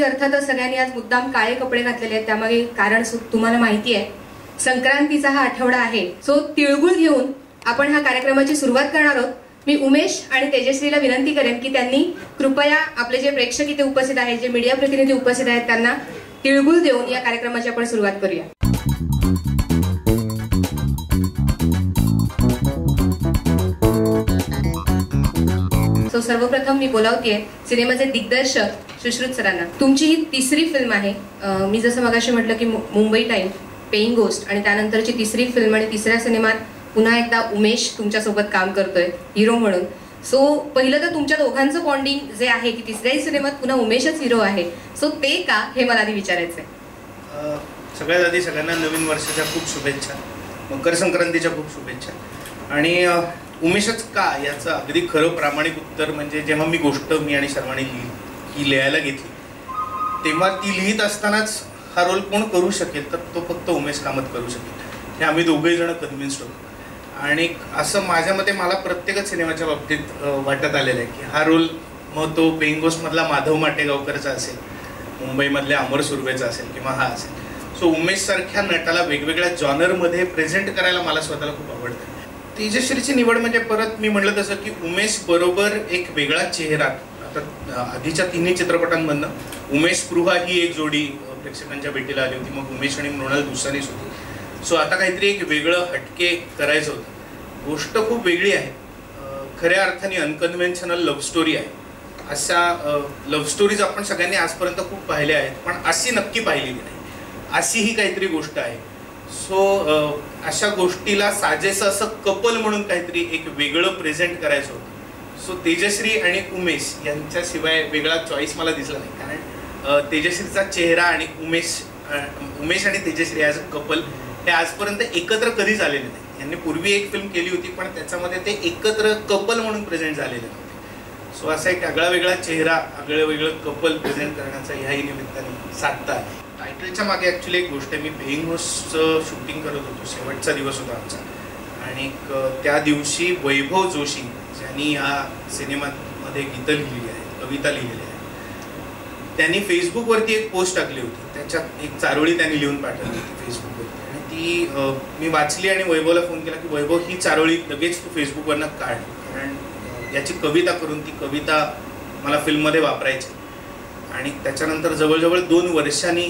संक्रांती अर्थातच सगळ्यांनी आज मुद्दाम काळे कपडे घातलेले आहेत. त्यामागे कारण तुम्हाला माहिती आहे. संक्रांतीचा हा आठवडा आहे. सो तिळगुळ घेऊन आपण ह्या कार्यक्रमाची सुरुवात करणार आहोत. मी उमेश आणि तेजस्वीला विनंती करेन की त्यांनी कृपया आपले जे प्रेक्षक इथे उपस्थित आहेत जे मीडिया प्रतिनिधी उपस्थित आहेत त्यांना तिळगुळ देऊन या कार्यक्रमाची आपण सुरुवात करूया. सो सर्वप्रथम मी बोलावतीये सिनेमाचे दिग्दर्शक सुश्रुत सरांना. तुमची ही तिसरी फिल्म आहे मी जसं मगाशी म्हटलं की मु- मुंबई टाईम पेईंग गोस्ट आणि त्यानंतरची तिसरी फिल्म आणि तिसऱ्या सिनेमात पुन्हा एकदा उमेश तुमच्यासोबत काम करतोय हिरो म्हणून. सो पहिलं तर तुमच्या दोघांचं बॉन्डिंग जे आहे की तिसऱ्याही सिनेमात पुन्हा उमेशच हिरो आहे. सो ते का हे मला आधी विचारायचंय. आहे सगळ्यात आधी सगळ्यांना नवीन वर्षाच्या खूप शुभेच्छा. मकर संक्रांतीच्या खूप शुभेच्छा. आणि उमेशच का याचं अगदी खरं प्रामाणिक उत्तर म्हणजे जेव्हा मी गोष्ट मी आणि शर्माने लिहिली ती लिहायला घेतली. तेव्हा ती लिहित असतानाच हा रोल कोण करू शकेल तर तो फक्त उमेश कामत करू शकेल. हे आम्ही दोघेही जण कन्व्हिन्स्ड होतो. आणि असं माझ्या मते मला प्रत्येकच सिनेमाच्या बाबतीत वाटत आलेलं आहे की हा रोल मग तो पेंगोस्टमधला माधव माटेगावकरचा असेल मुंबईमधल्या अमर सुर्वेचा असेल किंवा हा असेल. सो उमेश सारख्या नटाला वेगवेगळ्या जॉनरमध्ये प्रेझेंट करायला मला स्वतःला खूप आवडतं. तेजश्रीची निवड म्हणजे परत मी म्हटलं तसं की उमेश बरोबर एक वेगळा चेहरा आता आधीच्या तिन्ही चित्रपटांमधनं उमेश स्पृहा ही एक जोडी प्रेक्षकांच्या भेटीला आली होती. मग उमेश आणि मृणाल दुसरीच होती. सो आता काहीतरी एक वेगळं हटके करायचं होतं. गोष्ट खूप वेगळी आहे. खऱ्या अर्थाने अनकन्व्हेन्शनल लव्ह स्टोरी आहे. अशा लव्ह स्टोरीज आपण सगळ्यांनी आजपर्यंत खूप पाहिल्या आहेत पण अशी नक्की पाहिलेली नाही. अशी ही काहीतरी गोष्ट आहे. सो अशा गोष्टीला साजेसं असं कपल म्हणून काहीतरी एक वेगळं प्रेझेंट करायचं होतं. सो तेजश्री आणि उमेश यांच्याशिवाय वेगळा चॉईस मला दिसला नाही. कारण तेजश्रीचा चेहरा आणि उमेश उमेश आणि तेजश्री ॲज अ कपल हे आजपर्यंत एकत्र कधीच आलेले नाही. यांनी पूर्वी एक फिल्म केली होती पण त्याच्यामध्ये ते एकत्र कपल म्हणून प्रेझेंट झालेले नव्हते. सो असा एक आगळा वेगळा चेहरा आगळं वेगळं कपल प्रेझेंट करण्याचा ह्याही निमित्ताने साधता आहे टायटलच्या मागे ॲक्च्युली एक गोष्ट आहे मी पेईंग होस्टचं शूटिंग करत होतो शेवटचा दिवस होता आमचा. आणि त्या दिवशी वैभव जोशी ज्यांनी या सिनेमामध्ये गीतं लिहिली आहेत कविता लिहिलेली आहे त्यांनी फेसबुकवरती एक पोस्ट टाकली होती. त्याच्यात एक चारोळी त्यांनी लिहून पाठवली होती फेसबुकवरती. आणि ती मी वाचली आणि वैभवला फोन केला की वैभव ही चारोळी लगेच तू फेसबुकवरनं काढ. कारण याची कविता करून ती कविता मला फिल्ममध्ये वापरायची. आणि त्याच्यानंतर जवळजवळ दोन वर्षांनी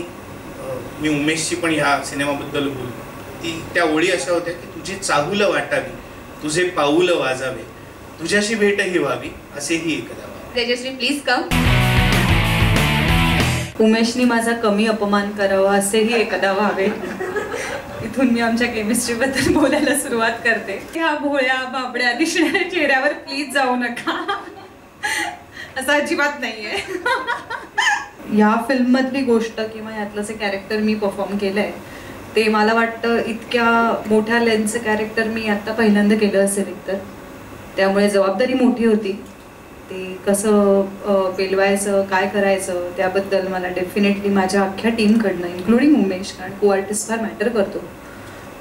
मी उमेशशी पण ह्या सिनेमाबद्दल बोललो. ती त्या ओळी अशा होत्या की तुझी चाहूल वाटावी तुझे पाऊल वाजावे तुझ्याशी भेटही व्हावी असेही एकदा तेजस्वी तेजश्री प्लीज कम उमेशनी माझा कमी अपमान करावा असेही एकदा व्हावे इथून मी आमच्या केमिस्ट्री बद्दल बोलायला सुरुवात करते. ह्या भोळ्या बाबड्या दिसणाऱ्या चेहऱ्यावर प्लीज जाऊ नका. असं अजिबात नाहीये. या फिल्म मधली गोष्ट किंवा यातलं जे कॅरेक्टर मी परफॉर्म केलंय ते मला वाटतं इतक्या मोठ्या लेन्सचं कॅरेक्टर मी आता पहिल्यांदा केलं असेल एकतर. त्यामुळे जबाबदारी मोठी होती. ते कसं पेलवायचं काय करायचं त्याबद्दल मला डेफिनेटली माझ्या अख्ख्या टीमकडनं इन्क्लुडिंग उमेश कारण को आर्टिस्ट फार मॅटर करतो.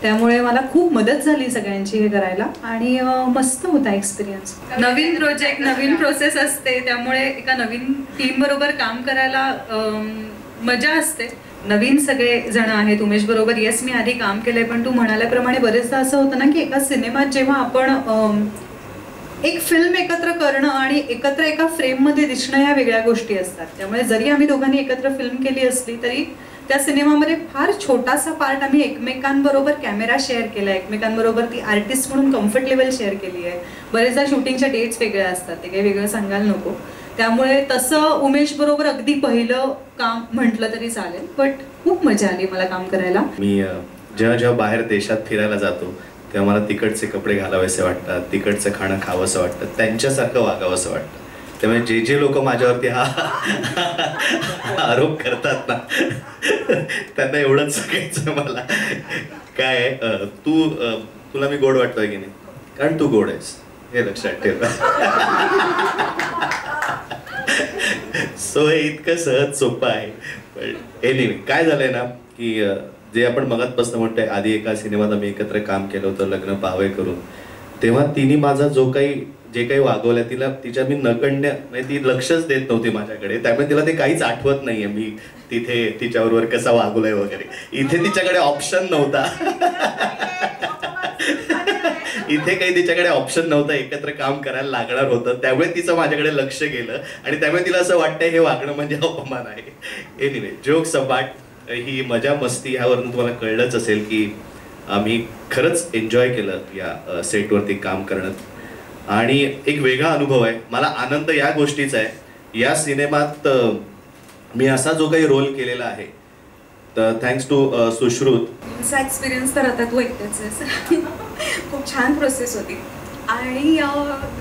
त्यामुळे मला खूप मदत झाली सगळ्यांची हे करायला आणि मस्त होता एक्सपिरियन्स नवीन प्रोजेक्ट नवीन प्रोसेस असते त्यामुळे एका नवीन टीम बरोबर काम करायला मजा असते. नवीन सगळे जण आहेत उमेश बरोबर येस मी आधी काम केलंय पण तू म्हणाल्याप्रमाणे बरेचदा असं होतं ना की एका सिनेमात जेव्हा आपण एक फिल्म एकत्र करणं आणि एकत्र एका फ्रेममध्ये दिसणं ह्या वेगळ्या गोष्टी असतात. त्यामुळे जरी आम्ही दोघांनी एकत्र फिल्म केली असली तरी त्या सिनेमामध्ये फार छोटासा पार्ट आम्ही एकमेकांबरोबर कॅमेरा शेअर केला एकमेकांबरोबर ती आर्टिस्ट म्हणून कम्फर्ट लेवल शेअर केली आहे. बरेचदा शूटिंगच्या डेट्स वेगळ्या असतात. ते काही वेगळं सांगायला नको. त्यामुळे तसं उमेश बरोबर अगदी पहिलं काम म्हटलं तरी चालेल. बट खूप मजा आली मला काम करायला. मी जेव्हा जेव्हा बाहेर देशात फिरायला जातो तेव्हा मला तिकडचे कपडे घालावेसे वाटतात तिकडचं खाणं खावंसं वाटतं त्यांच्यासारखं वागावंसं वाटतं. त्यामुळे जे जे लोक माझ्यावरती हा आरोप करतात ना त्यांना एवढंच सांगायचं मला. काय तू तुला मी गोड वाटतोय की नाही? कारण तू गोड आहेस. हे लक्षात ठेव. सो हे इतकं सहज सोपं आहे. पण एनिवे काय झालंय ना की जे आपण मगातपासून म्हणतोय आधी एका सिनेमात आम्ही एकत्र काम केलं होतं लग्न पावे करून. तेव्हा तिने माझा जो काही जे काही वागवलं तिला तिच्या मी नकंड्य म्हणजे ती लक्षच देत नव्हती माझ्याकडे. त्यामुळे तिला ते काहीच आठवत नाहीये. मी तिथे तिच्याबरोबर कसा वागवलंय वगैरे. इथे तिच्याकडे ऑप्शन नव्हता. इथे काही तिच्याकडे ऑप्शन नव्हता. एकत्र काम करायला लागणार होतं. त्यामुळे तिचं माझ्याकडे लक्ष गेलं. आणि त्यामुळे तिला असं वाटतंय हे वागणं म्हणजे अपमान आहे. एनिवे जोक सपाट ही मजा मस्ती ह्यावरून तुम्हाला कळलंच असेल की आम्ही खरंच एन्जॉय केलं या सेटवरती काम करणं. आणि एक वेगळा अनुभव आहे. मला आनंद या गोष्टीचा आहे. या सिनेमात मी असा जो काही रोल केलेला आहे तर थँक्स टू सुश्रुत. तुमचा एक्सपिरियन्स तर आता तू एकटेच आहेस. खूप छान प्रोसेस होती. आणि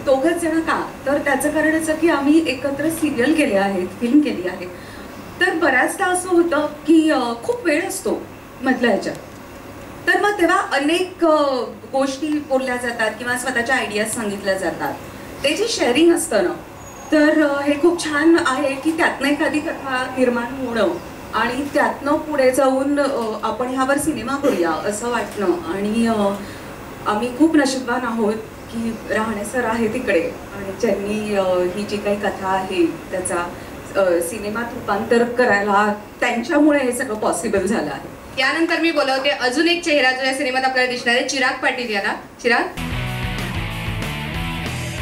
दोघंच जण का? तर त्याचं कारण असं की आम्ही एकत्र सिरियल केले आहेत फिल्म केली आहे तर बऱ्याचदा असं होतं की खूप वेळ असतो मधल्या ह्याच्यात. तर मग तेव्हा अनेक गोष्टी बोलल्या जातात किंवा स्वतःच्या आयडियाज सांगितल्या जातात. ते जे शेअरिंग असतं ना तर हे खूप छान आहे की त्यातनं एखादी कथा निर्माण होणं आणि त्यातनं पुढे जाऊन आपण ह्यावर सिनेमा करूया असं वाटणं. आणि आम्ही खूप नशीबवान आहोत की राहणे सर आहे तिकडे. आणि ज्यांनी ही जी काही कथा आहे त्याचा सिनेमात रूपांतर करायला त्यांच्यामुळे हे सगळं पॉसिबल झालं आहे. यानंतर मी बोलवते अजून एक चेहरा जो या सिनेमात आपल्याला दिसणार आहे चिराग पाटील याला. चिराग?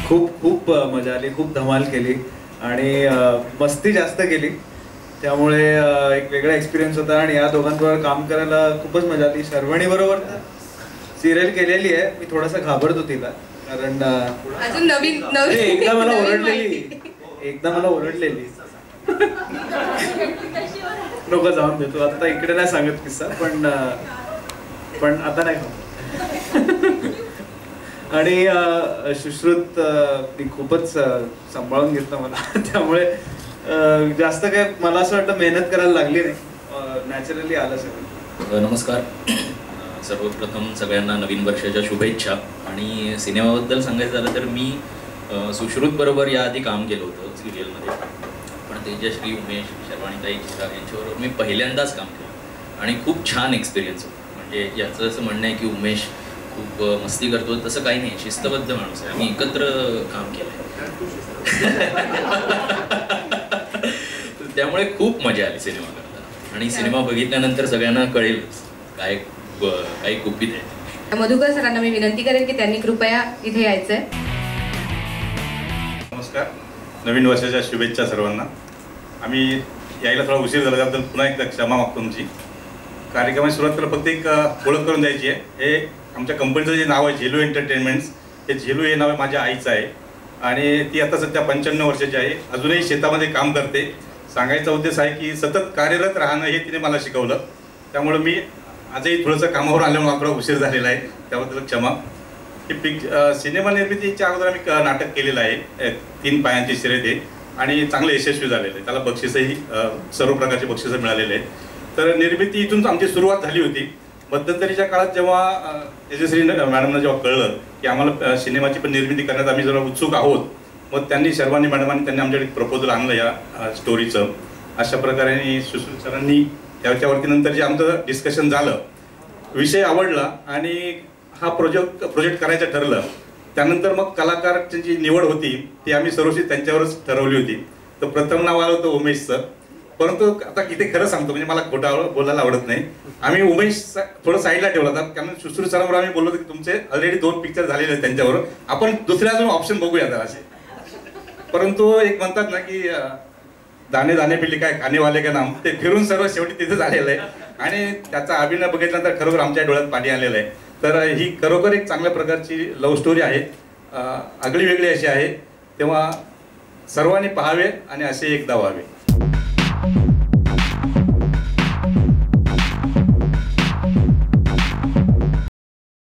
खूप खूप मजा आली खूप धमाल केली आणि मस्ती जास्त केली. त्यामुळे एक वेगळा एक्सपिरियन्स होता आणि या दोघांबरोबर काम करायला खूपच मजा आली. शर्वणी बरोबर सिरियल केलेली आहे. मी थोडासा घाबरतो तिला कारण अ, अजून नवीन ए, नवीन एकदा मला ओरडलेली. एकदा मला ओरडलेली. नको जाऊन देतो आता इकडे नाही सांगत किस्सा पण पण आता नाही सांगत. आणि सुश्रुत ती खूपच सांभाळून घेतलं मला. त्यामुळे जास्त काय मला असं वाटतं मेहनत करायला लागली नाही. नॅचरली आलं सगळं. नमस्कार. सर्वप्रथम सगळ्यांना नवीन वर्षाच्या शुभेच्छा. आणि सिनेमाबद्दल सांगायचं झालं तर मी सुश्रुत बरोबर याआधी काम केलं होतं सिरियलमध्ये तेजश्री उमेश शर्वाणीताई चिराग यांच्याबरोबर मी पहिल्यांदाच काम केलं. आणि खूप छान एक्सपिरियन्स होता. म्हणजे याचं असं म्हणणं आहे की उमेश खूप मस्ती करतो तसं काही नाही. शिस्तबद्ध माणूस आहे. आम्ही एकत्र काम केलं त्यामुळे खूप मजा आली सिनेमा करताना. आणि सिनेमा बघितल्यानंतर सगळ्यांना कळेल काय काही गुपित आहे. मधुकर सरांना मी विनंती करेन की त्यांनी कृपया इथे यायचंय. नमस्कार. नवीन वर्षाच्या शुभेच्छा सर्वांना. आम्ही यायला थोडा उशीर झाला त्याबद्दल पुन्हा एकदा क्षमा मागतो तुमची कार्यक्रमाची सुरुवात केला फक्त एक ओळख करून द्यायची आहे. हे आमच्या कंपनीचं जे नाव आहे झेलू एंटरटेनमेंट्स हे झेलू हे नाव माझ्या आईचं आहे. आणि ती आता सध्या पंच्याण्णव वर्षाची आहे. अजूनही शेतामध्ये काम करते. सांगायचा उद्देश आहे की सतत कार्यरत राहणं हे तिने मला शिकवलं. त्यामुळे मी आजही थोडंसं कामावर आल्यामुळे मला थोडा उशीर झालेला आहे. त्याबद्दल क्षमा. ही पिक सिनेमा निर्मितीच्या अगोदर आम्ही क- नाटक केलेलं आहे. तीन पायांची शर्यत आहे आणि चांगले यशस्वी झालेले. आहे त्याला बक्षीसही सर्व प्रकारचे बक्षिसं मिळालेले आहेत. तर निर्मिती इथून आमची सुरुवात झाली होती. मध्यंतरीच्या काळात जेव्हा अ, तेजश्री न- मॅडमना जेव्हा कळलं की आम्हाला सिनेमाची पण निर्मिती करण्यात आम्ही जरा उत्सुक आहोत मग त्यांनी शर्वानी मॅडमांनी त्यांनी आमच्याकडे प्रपोजल आणलं या स्टोरीचं अशा प्रकारे सुश्रुत सरांनी त्याच्यावरती नंतर जे आमचं डिस्कशन झालं विषय आवडला आणि हा प्रोजेक्ट प्रोजेक्ट करायचं ठरलं. त्यानंतर मग कलाकारची जी निवड होती ती आम्ही सर्वशी त्यांच्यावरच ठरवली होती. तर प्रथम नाव आलं होतं उमेशचं. परंतु आता इथे खरं सांगतो म्हणजे मला खोटा बोलायला आवडत नाही. आम्ही उमेश थोडं साईडला ठेवला होता. कारण सुश्रू सरांवर आम्ही बोललो होतो की तुमचे ऑलरेडी दोन पिक्चर झालेले आहेत त्यांच्यावर. आपण दुसऱ्या अजून ऑप्शन बघूया आता असे. परंतु एक म्हणतात ना की दाणे दाणे पिल्ली काय खाणेवाले का नाम? ते फिरून सर्व शेवटी तिथे झालेलं आहे. आणि त्याचा अभिनय बघितल्यानंतर खरोखर आमच्या डोळ्यात पाणी आलेलं आहे. तर ही खरोखर एक चांगल्या प्रकारची लव्ह स्टोरी आहे. आगळी वेगळी अशी आहे. तेव्हा सर्वांनी पाहावे आणि असे एकदा व्हावे.